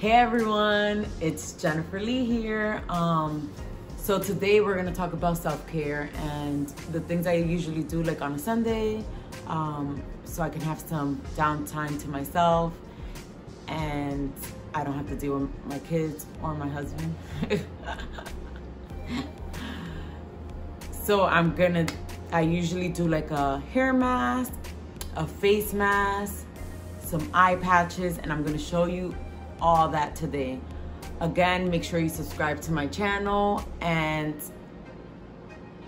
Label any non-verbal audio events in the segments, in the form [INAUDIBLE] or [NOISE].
Hey everyone, it's Jennifer Lee here. Um, so today we're gonna talk about self-care and the things I usually do like on a Sunday, um, so I can have some downtime to myself and I don't have to deal with my kids or my husband. [LAUGHS] so I'm gonna, I usually do like a hair mask, a face mask, some eye patches, and I'm gonna show you all that today. Again, make sure you subscribe to my channel and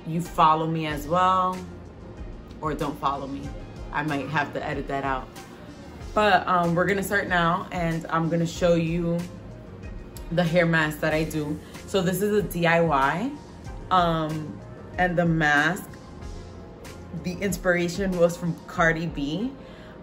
you follow me as well, or don't follow me. I might have to edit that out. But um, we're gonna start now and I'm gonna show you the hair mask that I do. So this is a DIY um, and the mask, the inspiration was from Cardi B.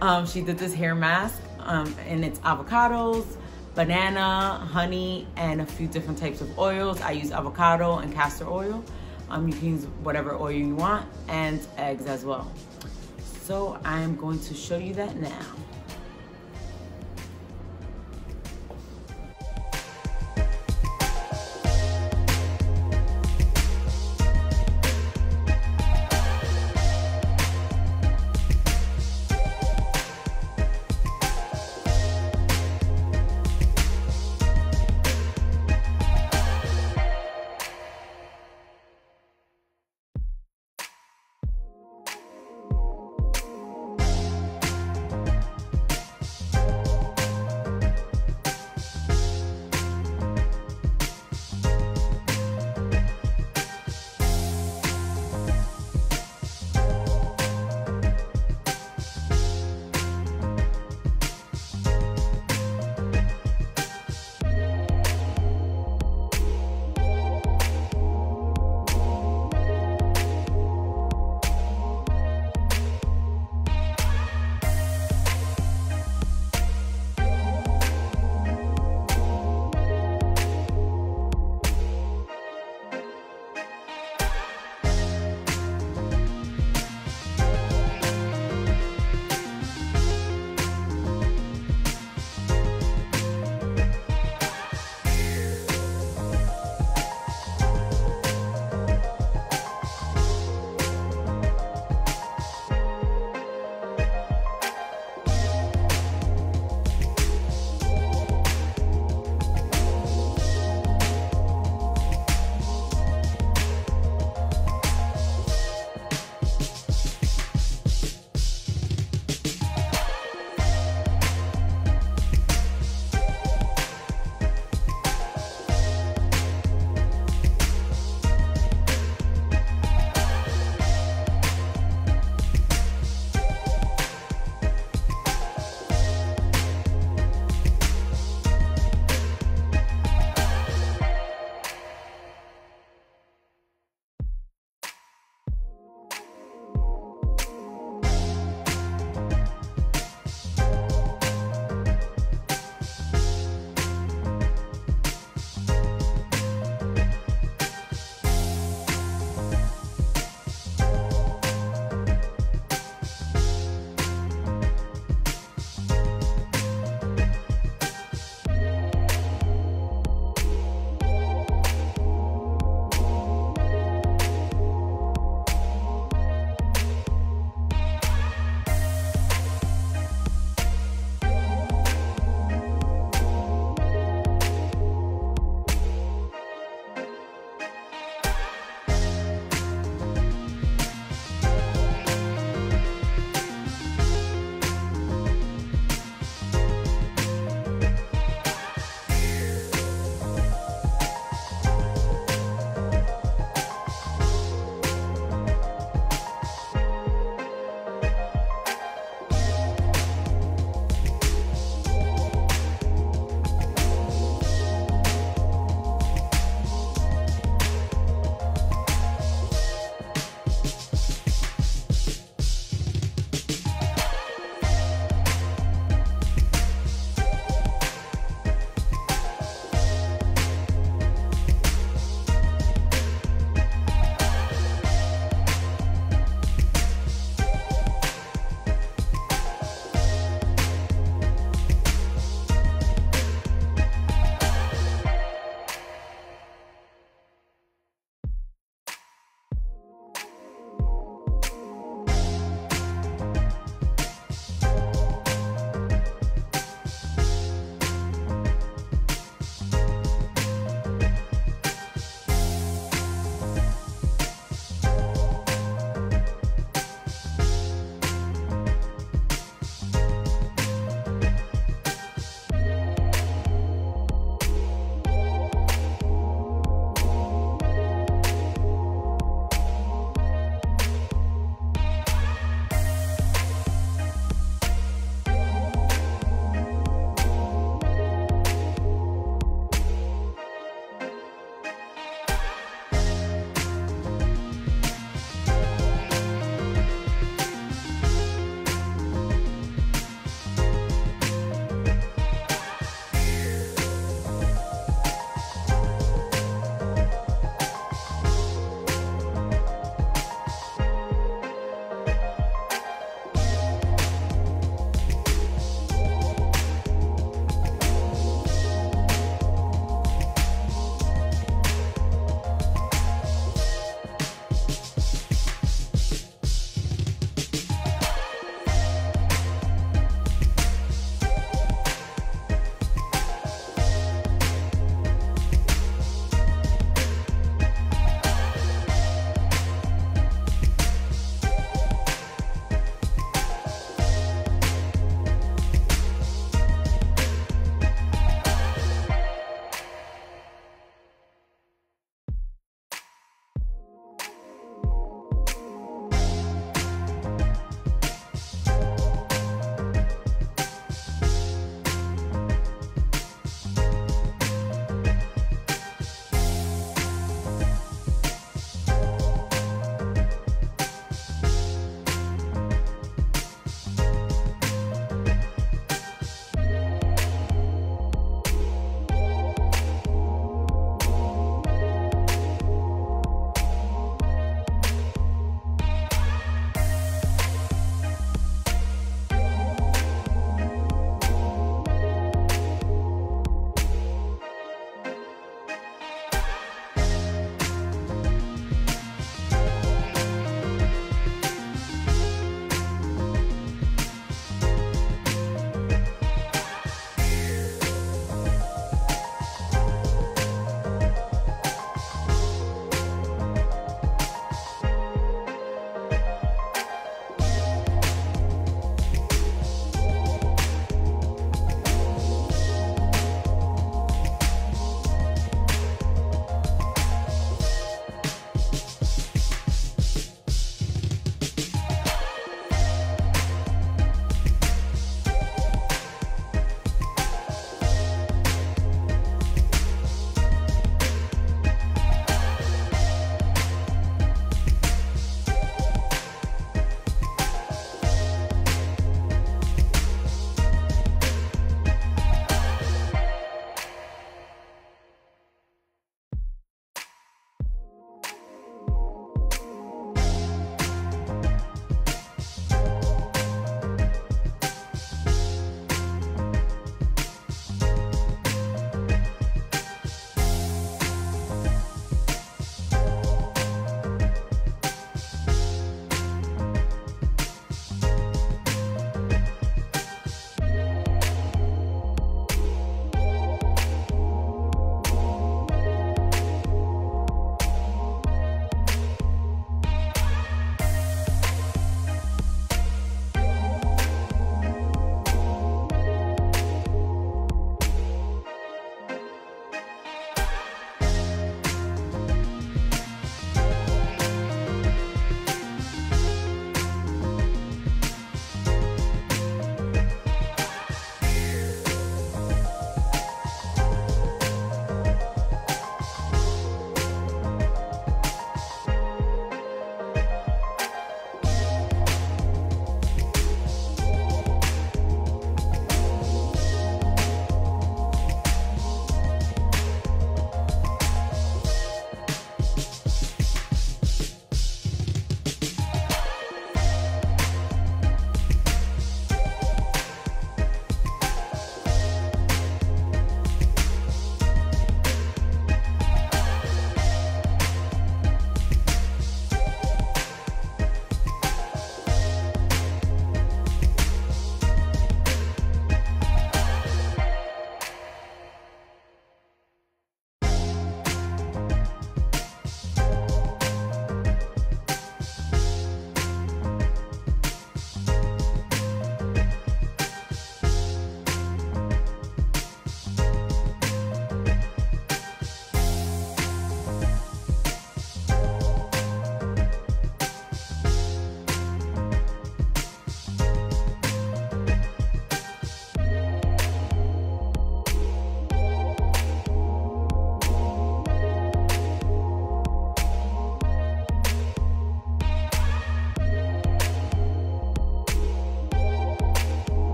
Um, she did this hair mask um, and it's avocados, banana, honey, and a few different types of oils. I use avocado and castor oil. Um, you can use whatever oil you want and eggs as well. So I'm going to show you that now.